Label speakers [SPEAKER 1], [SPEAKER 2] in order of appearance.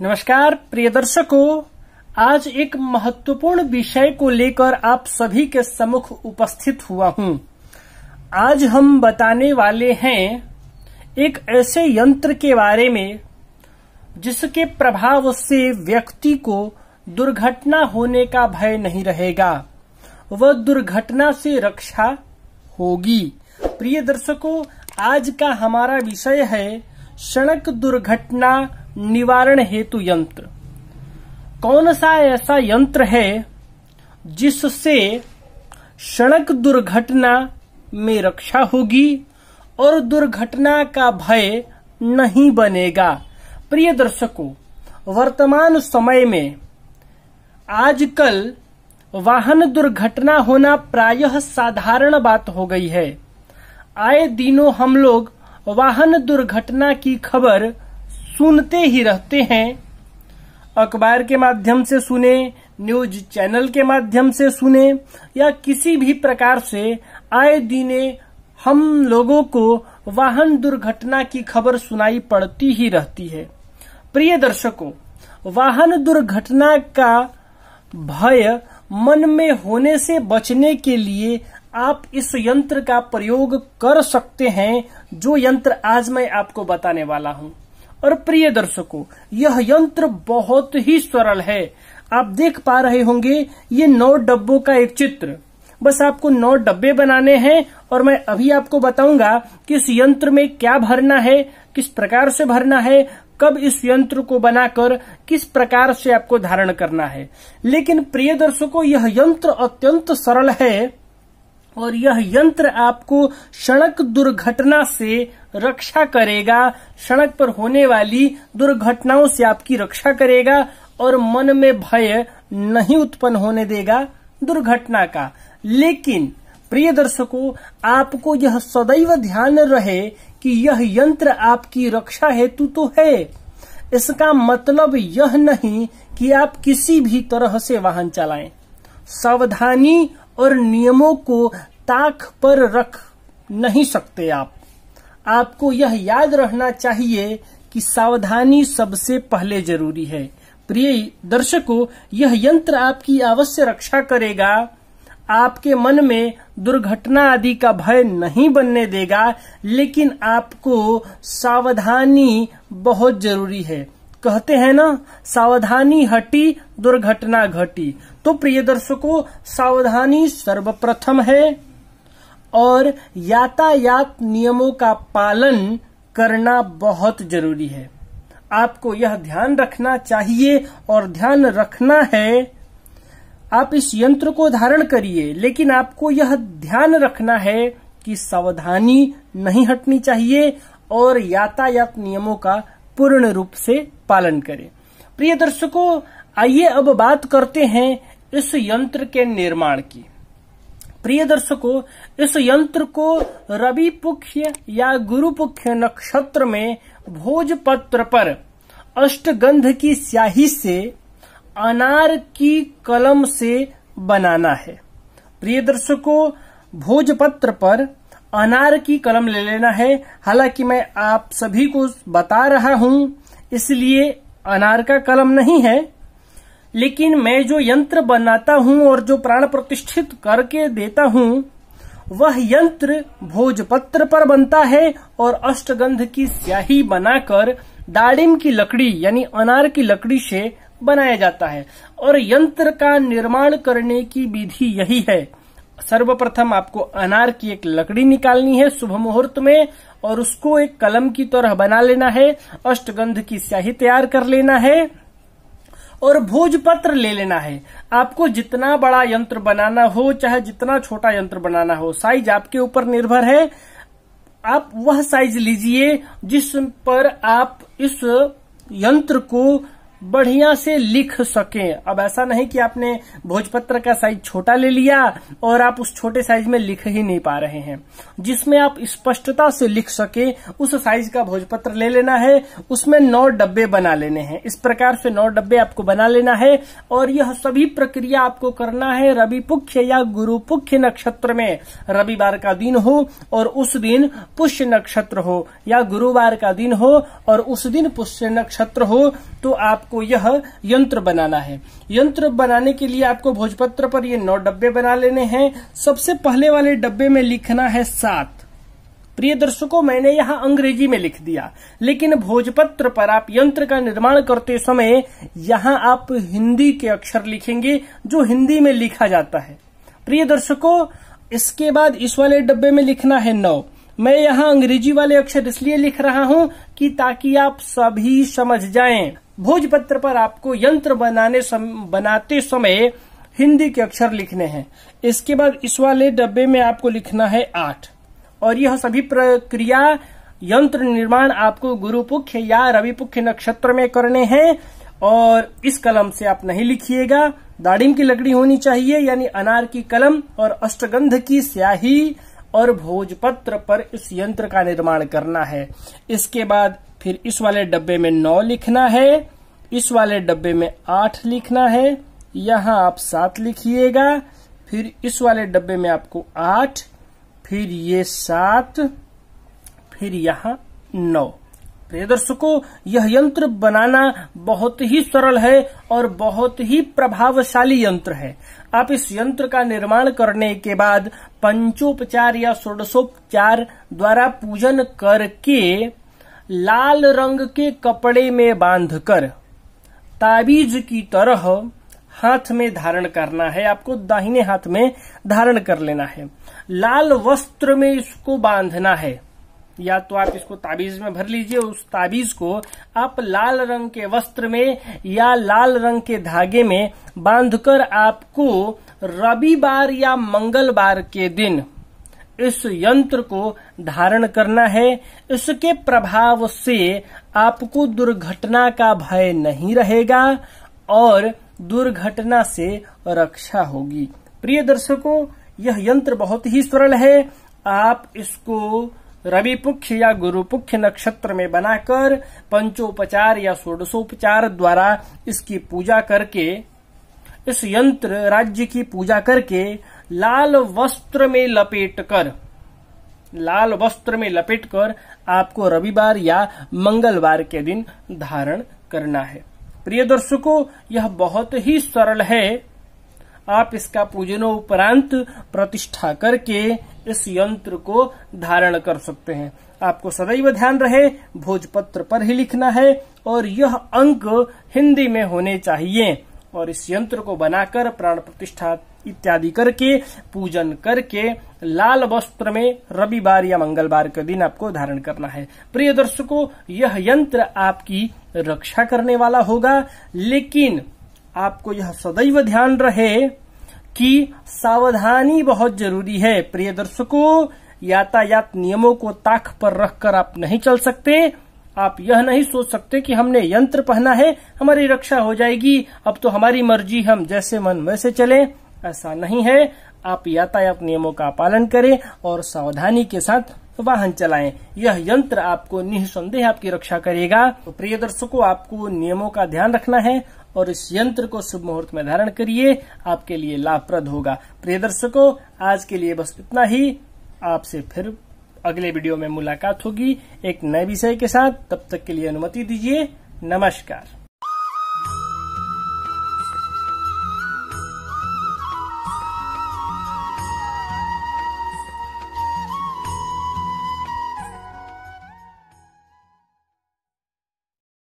[SPEAKER 1] नमस्कार, प्रिय दर्शकों। आज एक महत्वपूर्ण विषय को लेकर आप सभी के सम्मुख उपस्थित हुआ हूँ। आज हम बताने वाले हैं एक ऐसे यंत्र के बारे में, जिसके प्रभाव से व्यक्ति को दुर्घटना होने का भय नहीं रहेगा। वह दुर्घटना से रक्षा होगी। प्रिय दर्शकों, आज का हमारा विषय है, सड़क दुर्घटना निवारण हेतु यंत्र। कौन सा ऐसा यंत्र है जिससे सड़क दुर्घटना में रक्षा होगी और दुर्घटना का भय नहीं बनेगा? प्रिय दर्शकों, वर्तमान समय में आजकल वाहन दुर्घटना होना प्रायः साधारण बात हो गई है। आए दिनों हम लोग वाहन दुर्घटना की खबर सुनते ही रहते हैं। अखबार के माध्यम से सुने, न्यूज़ चैनल के माध्यम से सुने, या किसी भी प्रकार से आए दिने हम लोगों को वाहन दुर्घटना की खबर सुनाई पड़ती ही रहती है। प्रिय दर्शकों, वाहन दुर्घटना का भय मन में होने से बचने के लिए आप इस यंत्र का प्रयोग कर सकते हैं, जो यंत्र आज मैं आपको बताने वाला हूँ। और प्रिय दर्शकों, यह यंत्र बहुत ही सरल है। आप देख पा रहे होंगे, ये नौ डब्बों का एक चित्र। बस आपको नौ डब्बे बनाने हैं और मैं अभी आपको बताऊँगा कि इस यंत्र में क्या भरना है, किस प्रकार से भरना है, कब इस यंत्र को बनाकर किस प्रकार से आपको धारण करना है। लेकिन प्रिय दर्शकों, यह यंत्र अत्यंत सरल है। और यह यंत्र आपको सड़क दुर्घटना से रक्षा करेगा। सड़क पर होने वाली दुर्घटनाओं से आपकी रक्षा करेगा और मन में भय नहीं उत्पन्न होने देगा दुर्घटना का। लेकिन प्रिय दर्शकों, आपको यह सदैव ध्यान रहे कि यह यंत्र आपकी रक्षा हेतु तो है। इसका मतलब यह नहीं कि आप किसी भी तरह से वाहन चलाएँ। सावधानी और नियमों को ताक पर रख नहीं सकते आप। आपको यह याद रहना चाहिए कि सावधानी सबसे पहले ज़रूरी है। प्रिय दर्शकों, यह यंत्र आपकी अवश्य रक्षा करेगा। आपके मन में दुर्घटना आदि का भय नहीं बनने देगा, लेकिन आपको सावधानी बहुत ज़रूरी है। कहते हैं ना, सावधानी हटी, दुर्घटना घटी। तो प्रिय दर्शकों, सावधानी सर्वप्रथम है और यातायात नियमों का पालन करना बहुत ज़रूरी है। आपको यह ध्यान रखना चाहिए और ध्यान रखना है, आप इस यंत्र को धारण करिए, लेकिन आपको यह ध्यान रखना है कि सावधानी नहीं हटनी चाहिए और यातायात नियमों का पूर्ण रूप से पालन करें। प्रिय दर्शकों, आइए अब बात करते हैं इस यंत्र के निर्माण की। प्रिय दर्शकों, इस यंत्र को रवि पुख्य या गुरु पुख्य नक्षत्र में भोजपत्र पर अष्टगंध की स्याही से अनार की कलम से बनाना है। प्रिय दर्शकों भोजपत्र पर अनार की कलम ले लेना है। हालाँकि मैं आप सभी को बता रहा हूँ, इसलिए अनार का कलम नहीं है। लेकिन मैं जो यंत्र बनाता हूँ और जो प्राण प्रतिष्ठित करके देता हूँ, वह यंत्र भोजपत्र पर बनता है और अष्टगंध की स्याही बनाकर दाड़िम की लकड़ी, यानी अनार की लकड़ी से बनाया जाता है। और यंत्र का निर्माण करने की विधि यही है। सर्वप्रथम आपको अनार की एक लकड़ी निकालनी है शुभ मुहूर्त में, और उसको एक कलम की तरह बना लेना है, अष्टगंध की स्याही तैयार कर लेना है, और भोजपत्र ले लेना है। आपको जितना बड़ा यंत्र बनाना हो, चाहे जितना छोटा यंत्र बनाना हो साइज़ आपके ऊपर निर्भर है। आप वह साइज़ लीजिए जिस पर आप इस यंत्र को बढ़िया से लिख सकें। अब ऐसा नहीं कि आपने भोजपत्र का साइज़ छोटा ले लिया और आप उस छोटे साइज़ में लिख ही नहीं पा रहे हैं। जिसमें आप स्पष्टता से लिख सके, उस साइज़ का भोजपत्र ले लेना है, उसमें नौ डब्बे बना लेने हैं। इस प्रकार से नौ डब्बे आपको बना लेना है और यह सभी प्रक्रिया आपको करना है रवि पुख्य या गुरु पुख्य नक्षत्र में। रविवार का दिन हो और उस दिन पुष्य नक्षत्र हो या गुरुवार का दिन हो और उस दिन पुष्य नक्षत्र हो तो आप आपको यह यंत्र बनाना है। यंत्र बनाने के लिए आपको भोजपत्र पर ये नौ डब्बे बना लेने हैं। सबसे पहले वाले डब्बे में लिखना है सात। प्रिय दर्शकों, मैंने यहाँ अंग्रेज़ी में लिख दिया। लेकिन भोजपत्र पर आप यंत्र का निर्माण करते समय यहाँ आप हिंदी के अक्षर लिखेंगे, जो हिंदी में लिखा जाता है। प्रिय दर्शकों, इसके बाद इस वाले डब्बे में लिखना है नौ। मैं यहाँ अंग्रेज़ी वाले अक्षर इसलिए लिख रहा हूँ कि ताकि आप सभी समझ जाएँ। भोजपत्र पर आपको यंत्र बनाने सम, बनाते समय हिंदी के अक्षर लिखने हैं। इसके बाद इस वाले डब्बे में आपको लिखना है आठ। और यह सभी प्रक्रिया यंत्र निर्माण आपको गुरुपुख्य या रविपुख्य नक्षत्र में करने हैं। और इस कलम से आप नहीं लिखिएगा। दाड़िम की लकड़ी होनी चाहिए यानी अनार की कलम और अष्टगंध की स्याही और भोजपत्र पर इस यंत्र का निर्माण करना है। इसके बाद फिर इस वाले डब्बे में नौ लिखना है, इस वाले डब्बे में आठ लिखना है, यहाँ आप सात लिखिएगा, फिर इस वाले डब्बे में आपको आठ, फिर ये सात, फिर यहाँ नौ। प्रिय दर्शकों, यह यंत्र बनाना बहुत ही सरल है और बहुत ही प्रभावशाली यंत्र है। आप इस यंत्र का निर्माण करने के बाद पंचोपचार या षोडशोपचार द्वारा पूजन करके लाल रंग के कपड़े में बांधकर ताबीज की तरह हाथ में धारण करना है। आपको दाहिने हाथ में धारण कर लेना है। लाल वस्त्र में इसको बांधना है। या तो आप इसको ताबीज में भर लीजिए, उस ताबीज को आप लाल रंग के वस्त्र में या लाल रंग के धागे में बांधकर आपको रविवार या मंगलवार के दिन इस यंत्र को धारण करना है। इसके प्रभाव से आपको दुर्घटना का भय नहीं रहेगा और दुर्घटना से रक्षा होगी। प्रिय दर्शकों, यह यंत्र बहुत ही सरल है। आप इसको रवि पुख्य या गुरु पुख्य नक्षत्र में बनाकर पंचोपचार या षोडशोपचार द्वारा इसकी पूजा करके, इस यंत्र राज्य की पूजा करके लाल वस्त्र में लपेटकर लाल वस्त्र में लपेटकर आपको रविवार या मंगलवार के दिन धारण करना है। प्रिय दर्शकों, यह बहुत ही सरल है। आप इसका पूजनोपरांत प्रतिष्ठा करके इस यंत्र को धारण कर सकते हैं। आपको सदैव ध्यान रहे, भोजपत्र पर ही लिखना है और यह अंक हिंदी में होने चाहिए और इस यंत्र को बनाकर प्राण प्रतिष्ठा इत्यादि करके, पूजन करके, लाल वस्त्र में रविवार या मंगलवार के दिन आपको धारण करना है। प्रिय दर्शकों, यह यंत्र आपकी रक्षा करने वाला होगा, लेकिन आपको यह सदैव ध्यान रहे कि सावधानी बहुत ज़रूरी है। प्रिय दर्शकों, यातायात नियमों को ताक पर रखकर आप नहीं चल सकते। आप यह नहीं सोच सकते कि हमने यंत्र पहना है, हमारी रक्षा हो जाएगी। अब तो हमारी मर्ज़ी, हम जैसे मन वैसे चले। ऐसा नहीं है। आप यातायात नियमों का पालन करें और सावधानी के साथ वाहन चलाएँ। यह यंत्र आपको निसंदेह आपकी रक्षा करेगा। तो प्रिय दर्शकों, आपको नियमों का ध्यान रखना है और इस यंत्र को शुभ मुहूर्त में धारण करिए। आपके लिए लाभप्रद होगा। प्रिय दर्शकों, आज के लिए बस इतना ही। आपसे फिर अगले वीडियो में मुलाकात होगी एक नए विषय के साथ। तब तक के लिए अनुमति दीजिए। नमस्कार।